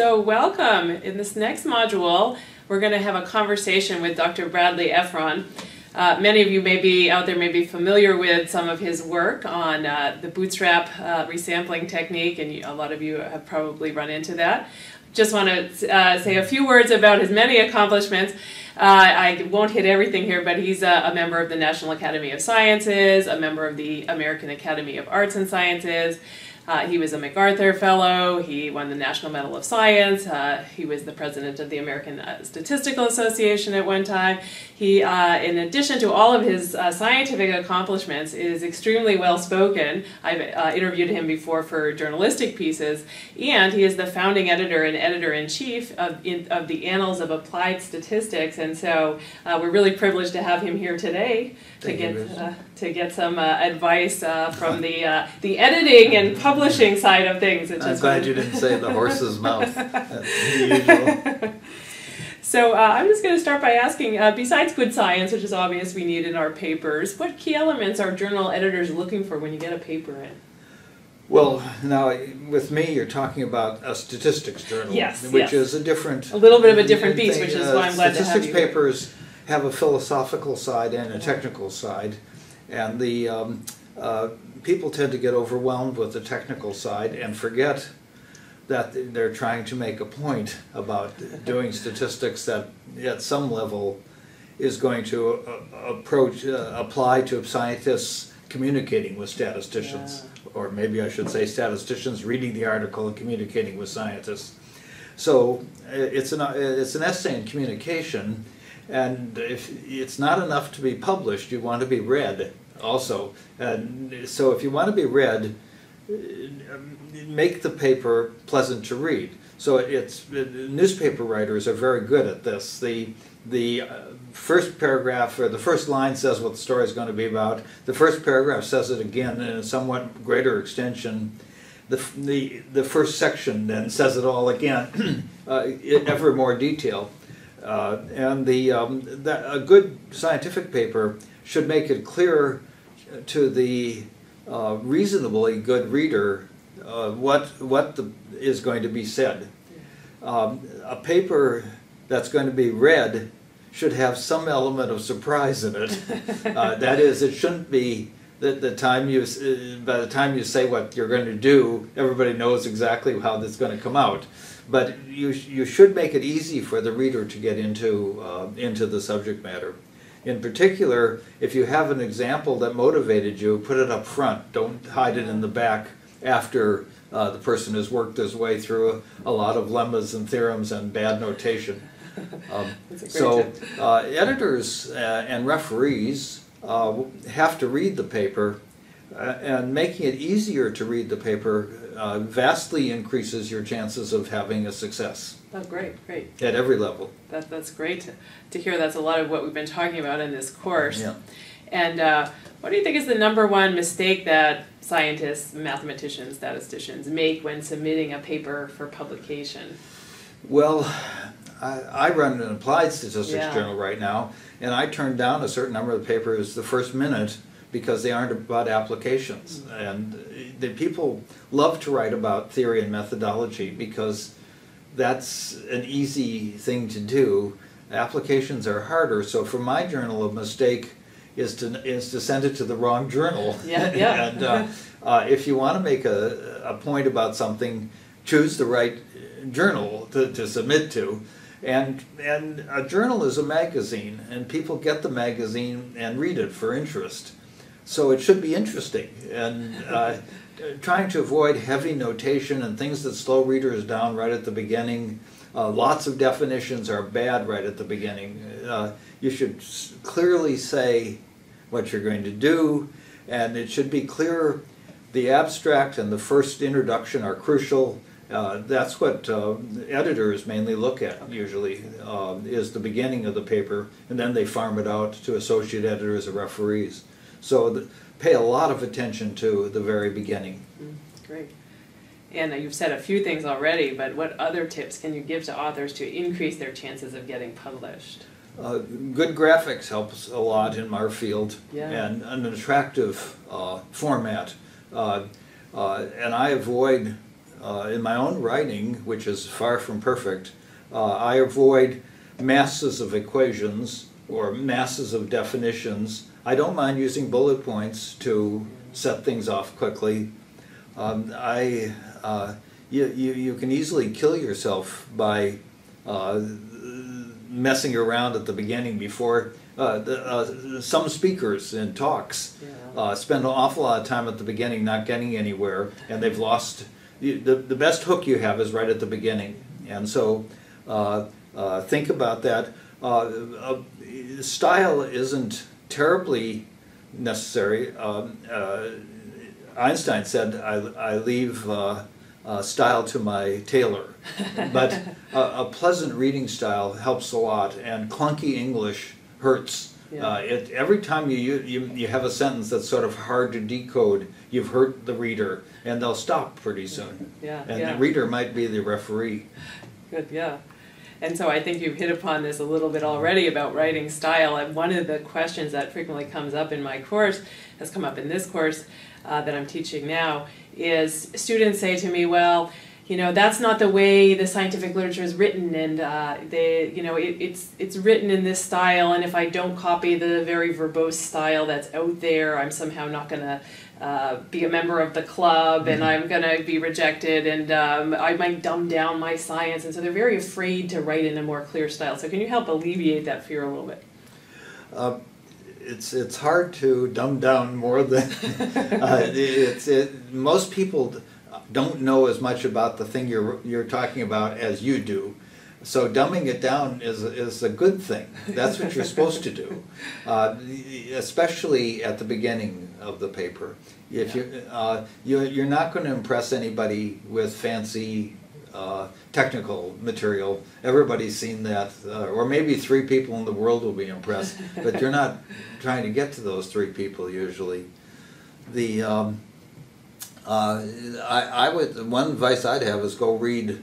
So, welcome. In this next module, we're going to have a conversation with Dr. Bradley Efron. Uh, many of you may be out there may be familiar with some of his work on uh, the bootstrap uh, resampling technique, and a lot of you have probably run into that. Just want to uh, say a few words about his many accomplishments. Uh, I won't hit everything here, but he's a, a, member of the National Academy of Sciences, a member of the American Academy of Arts and Sciences. Uh, he was a MacArthur Fellow. He won the National Medal of Science. Uh, he was the president of the American uh, Statistical Association at one time. He, uh, in addition to all of his uh, scientific accomplishments, is extremely well spoken. I've uh, interviewed him before for journalistic pieces, and he is the founding editor and editor in chief of, in, of the Annals of Applied Statistics. And so we're really privileged to have him here today to get to get some advice from the the editing and publishing side of things. I'm glad you didn't say the horse's mouth. usual. So uh, I'm just going to start by asking, uh, besides good science, which is obvious we need in our papers, what key elements are journal editors looking for when you get a paper in? Well, now with me, you're talking about a statistics journal, yes, which yes. is a different, a little bit of a different beast, which is uh, why I'm glad to have Statistics papers have a philosophical side and a technical side, and the um, uh, people tend to get overwhelmed with the technical side and forget that they're trying to make a point about doing statistics that at some level is going to uh, approach uh, apply to scientists communicating with statisticians. Yeah. or maybe I should say statisticians reading the article and communicating with scientists. So uh, it's an uh, it's an essay in communication and if it's not enough to be published you want to be read also. And so if you want to be read, uh, make the paper pleasant to read. So it's newspaper writers are very good at this. The the uh, first paragraph or the first line says what the story is going to be about. The first paragraph says it again in a somewhat greater extension. The, the, the first section then says it all again, uh, in ever more detail. Uh, and the, um, the, a good scientific paper should make it clear to the uh, reasonably good reader uh, what what the, is going to be said. Um, a paper that's going to be read should have some element of surprise in it. Uh, that is, it shouldn't be that the time you uh, by the time you say what you're going to do, everybody knows exactly how that's going to come out. But you you should make it easy for the reader to get into uh, into the subject matter. In particular, if you have an example that motivated you, put it up front. Don't hide it in the back after uh, the person has worked his way through a, a, lot of lemmas and theorems and bad notation. Um, so uh, editors uh, and referees uh, have to read the paper uh, and making it easier to read the paper uh, vastly increases your chances of having a success. Oh, great, great. At every level. That, that's great to, to hear. That's a lot of what we've been talking about in this course. Yeah. And uh, what do you think is the number one mistake that scientists, mathematicians, statisticians make when submitting a paper for publication? Well, I, I run an applied statistics yeah. journal right now, and I turn down a certain number of papers the first minute because they aren't about applications. Mm-hmm. And the people love to write about theory and methodology because that's an easy thing to do. Applications are harder. So for my journal, a mistake is to is to send it to the wrong journal. Yeah, yeah. and uh, uh, if you want to make a, a point about something, choose the right journal to, to submit to. And and a journal is a magazine, and people get the magazine and read it for interest. So it should be interesting. And uh, trying to avoid heavy notation and things that slow readers down right at the beginning. Uh, lots of definitions are bad right at the beginning. Uh, you should clearly say what you're going to do, and it should be clear. The abstract and the first introduction are crucial. Uh, that's what uh, editors mainly look at usually, uh, is the beginning of the paper, and then they farm it out to associate editors or referees. So the, pay a lot of attention to the very beginning. Mm, great. And you've said a few things already, but what other tips can you give to authors to increase their chances of getting published? Uh, good graphics helps a lot in our field, yeah. and an attractive uh, format. Uh, uh and I avoid uh, in my own writing, which is far from perfect, uh, I avoid masses of equations or masses of definitions. I don't mind using bullet points to set things off quickly. Um, I, uh, you, you, you can easily kill yourself by uh, messing around at the beginning before uh, the, uh, some speakers in talks uh, spend an awful lot of time at the beginning not getting anywhere, and they've lost. The, the, the best hook you have is right at the beginning, and so uh, uh, think about that. Uh, uh, style isn't terribly necessary. Um, uh, Einstein said, "I, I leave uh, uh, style to my tailor," but a, a pleasant reading style helps a lot, and clunky English hurts. Yeah. Uh, it, every time you, you you have a sentence that's sort of hard to decode, you've hurt the reader, and they'll stop pretty soon. Yeah, And yeah. the reader might be the referee. Good, yeah. And so I think you've hit upon this a little bit already about writing style. And one of the questions that frequently comes up in my course, has come up in this course uh, that I'm teaching now, is students say to me, well, you know, that's not the way the scientific literature is written, and uh, they, you know, it, it's it's written in this style, and if I don't copy the very verbose style that's out there, I'm somehow not going to uh, be a member of the club, and I'm going to be rejected, and um, I might dumb down my science, and so they're very afraid to write in a more clear style. So can you help alleviate that fear a little bit? Uh, it's it's hard to dumb down more than uh, it's it, most people don't know as much about the thing you're you're talking about as you do. So dumbing it down is is a good thing. That's what you're supposed to do, uh, especially at the beginning of the paper. If you uh, you you're not going to impress anybody with fancy uh, technical material. Everybody's seen that, uh, or maybe three people in the world will be impressed, but you're not trying to get to those three people usually. The um, uh, I, I would one advice I'd have is go read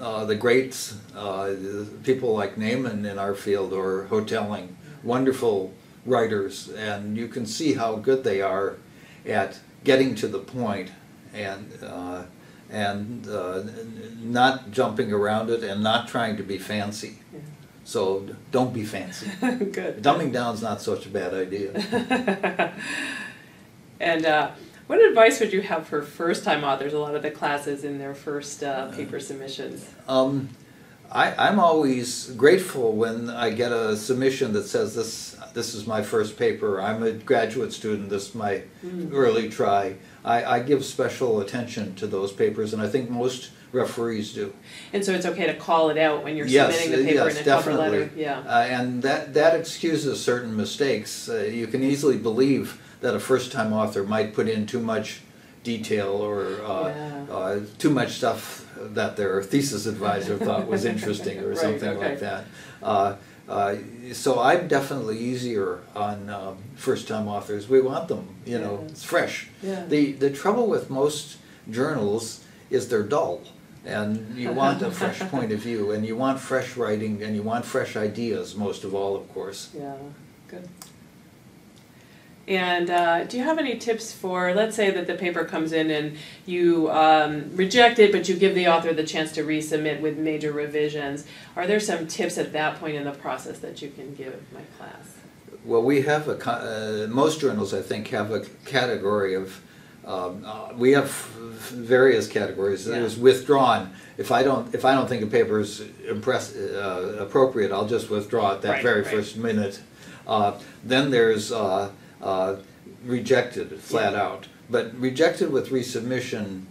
uh, the greats, uh, people like Neyman in our field or Hotelling, wonderful writers, and you can see how good they are at getting to the point and uh, and uh, not jumping around it and not trying to be fancy. Yeah. So don't be fancy. Good. Dumbing down's not such a bad idea. And uh, what advice would you have for first-time authors? A lot of the classes in their first uh, paper submissions. Um, I, I'm always grateful when I get a submission that says this this is my first paper. I'm a graduate student. This is my early try. I, I give special attention to those papers, and I think most referees do. And so it's okay to call it out when you're Yes, submitting the paper yes, in a cover definitely. letter. Yeah. Uh, and that, that excuses certain mistakes. Uh, you can easily believe that a first-time author might put in too much detail or uh, Yeah. uh, too much stuff that their thesis advisor thought was interesting or Right, something okay. like that. Uh, uh, so I'm definitely easier on um, first-time authors. We want them, you know, Yeah. it's fresh. Yeah. The the trouble with most journals is they're dull, and you want a fresh point of view, and you want fresh writing, and you want fresh ideas most of all, of course. Yeah, good. And uh, do you have any tips for, let's say that the paper comes in and you um, reject it, but you give the author the chance to resubmit with major revisions. Are there some tips at that point in the process that you can give my class? Well, we have a uh, most journals, I think, have a category of. Um, uh, we have various categories. There's Yeah. withdrawn. If I don't, if I don't think a paper is impress, uh, appropriate, I'll just withdraw it that Right, very right. first minute. Uh, then there's uh, uh, rejected flat Yeah. out. But rejected with resubmission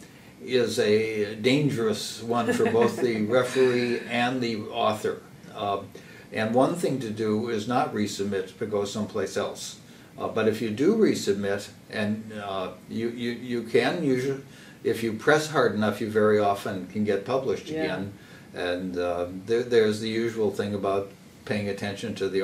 is a dangerous one for both the referee and the author. Um, and one thing to do is not resubmit, but go someplace else. Uh, but if you do resubmit, and uh, you, you, you can usually, if you press hard enough, you very often can get published Yeah. again. And uh, there, there's the usual thing about paying attention to the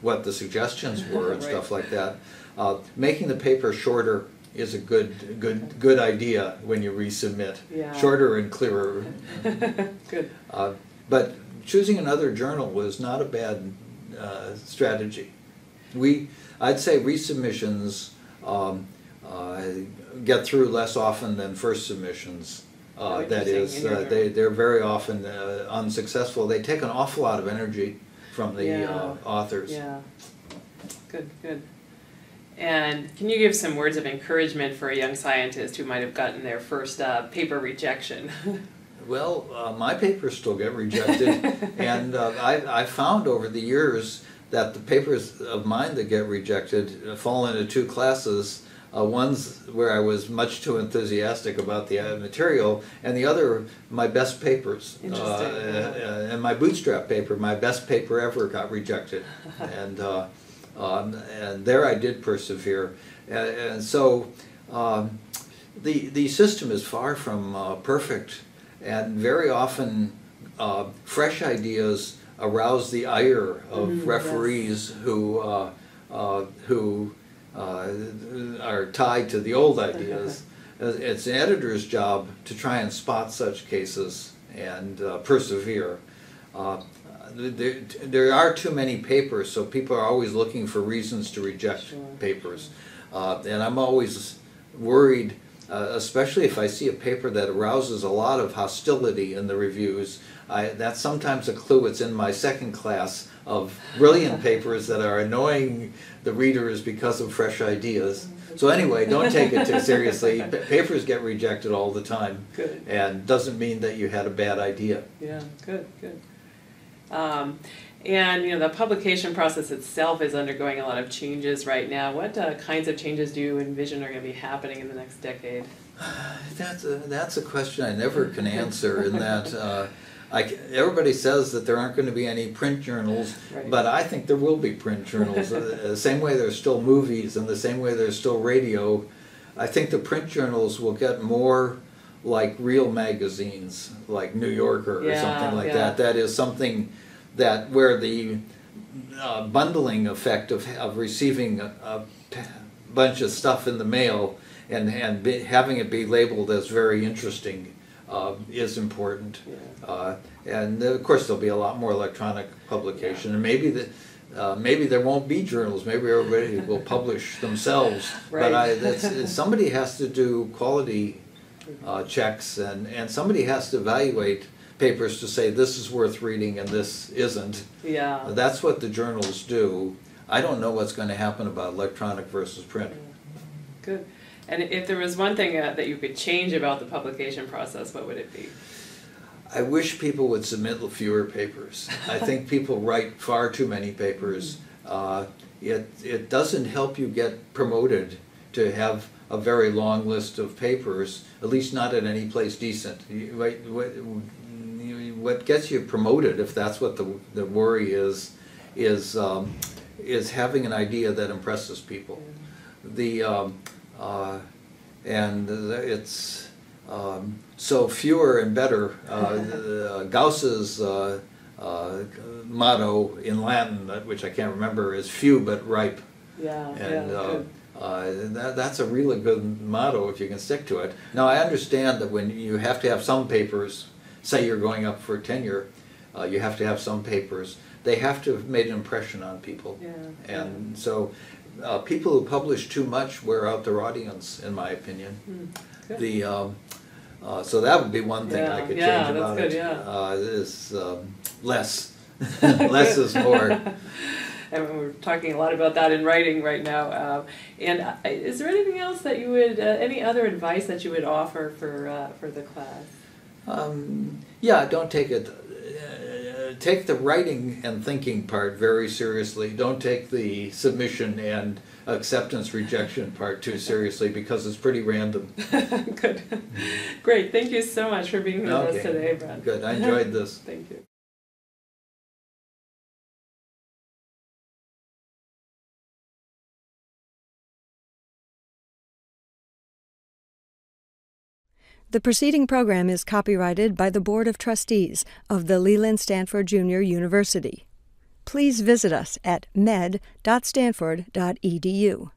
what the suggestions were and Right. stuff like that. Uh, making the paper shorter is a good good good idea when you resubmit. Yeah. Shorter and clearer. Good. Uh, but choosing another journal was not a bad uh, strategy. We, I'd say resubmissions um, uh, get through less often than first submissions. Uh, that is, uh, they, they're very often uh, unsuccessful. They take an awful lot of energy from the Yeah. uh, authors. Yeah. Good, good. And can you give some words of encouragement for a young scientist who might have gotten their first uh, paper rejection? Well, uh, my papers still get rejected, and uh, I, I found over the years that the papers of mine that get rejected fall into two classes. Uh, one's where I was much too enthusiastic about the uh, material, and the other, my best papers. Interesting. Uh, uh, and my bootstrap paper, my best paper ever, got rejected, and uh, um, and there I did persevere, and, and so. Um, the, the system is far from uh, perfect, and very often uh, fresh ideas arouse the ire of Mm, yes. referees who, uh, uh, who uh, are tied to the old ideas. It's an editor's job to try and spot such cases and uh, persevere. Uh, there, there are too many papers, so people are always looking for reasons to reject Sure. papers. Uh, and I'm always worried, uh, especially if I see a paper that arouses a lot of hostility in the reviews. I, that's sometimes a clue it's in my second class of brilliant papers that are annoying the readers because of fresh ideas. So anyway, don't take it too seriously. Pa- Papers get rejected all the time, good. and doesn't mean that you had a bad idea. Yeah, good, good. Um, and you know the publication process itself is undergoing a lot of changes right now. What uh, kinds of changes do you envision are going to be happening in the next decade? That's a, that's a question I never can answer in that, uh, I, c- everybody says that there aren't gonna be any print journals, Right. but I think there will be print journals. Uh, The same way there's still movies and the same way there's still radio, I think the print journals will get more like real magazines, like New Yorker or Yeah, something like yeah. that. That is something that, where the uh, bundling effect of, of receiving a, bunch of stuff in the mail and, and be, having it be labeled as very interesting uh, is important. Yeah. Uh, and of course, there'll be a lot more electronic publication, and maybe the, uh, maybe there won't be journals. Maybe everybody will publish themselves. But I, that's, somebody has to do quality uh, checks, and, and somebody has to evaluate papers to say this is worth reading and this isn't. Yeah. That's what the journals do. I don't know what's going to happen about electronic versus print. Good. And if there was one thing uh, that you could change about the publication process, what would it be? I wish people would submit fewer papers. I think people write far too many papers. Uh, it, it doesn't help you get promoted to have a very long list of papers, at least not at any place decent. What, what, what gets you promoted, if that's what the, the worry is, is, um, is having an idea that impresses people. The, um, uh, and it's, um, so fewer and better. Uh, uh, Gauss's uh, uh, motto in Latin, which I can't remember, is few but ripe. Yeah. And yeah. uh, uh, that, that's a really good motto if you can stick to it. Now, I understand that when you have to have some papers, say you're going up for tenure, uh, you have to have some papers. They have to have made an impression on people. Yeah. And so, uh, people who publish too much wear out their audience, in my opinion. Mm. The, um, uh, so that would be one thing I could yeah, change that's about good, it. yeah. Uh, is um, less. less is more. And we're talking a lot about that in writing right now. Uh, and uh, is there anything else that you would, uh, any other advice that you would offer for uh, for the class? Um, yeah, don't take it. Take the writing and thinking part very seriously. Don't take the submission and acceptance rejection part too seriously because it's pretty random. Good. Great. Thank you so much for being with us today, Brad. Good. I enjoyed this. Thank you. The preceding program is copyrighted by the Board of Trustees of the Leland Stanford Junior University. Please visit us at med.stanford.edu.